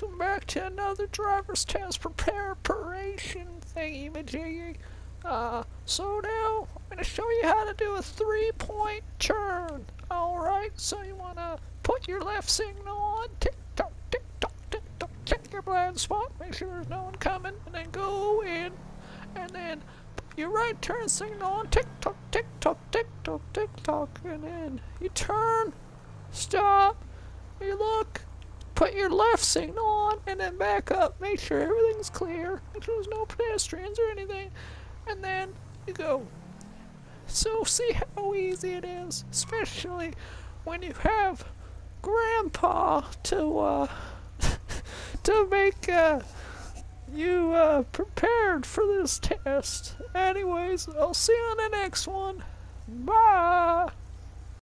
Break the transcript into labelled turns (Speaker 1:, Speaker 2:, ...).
Speaker 1: welcome back to another driver's test preparation thingy majiggy. Uh, so now I'm gonna show you how to do a three-point turn. Alright, so you wanna put your left signal on, tick tock, tick tock, tick tock, check your blind spot, make sure there's no one coming, and then go in, and then your right turn signal on, tick tock, tick tock, tick tock, tick tock, and then you turn, stop, you look, put your left signal and then back up. Make sure everything's clear. Make sure there's no pedestrians or anything. And then you go. So see how easy it is, especially when you have grandpa to uh to make uh you uh prepared for this test. Anyways, I'll see you on the next one. Bye.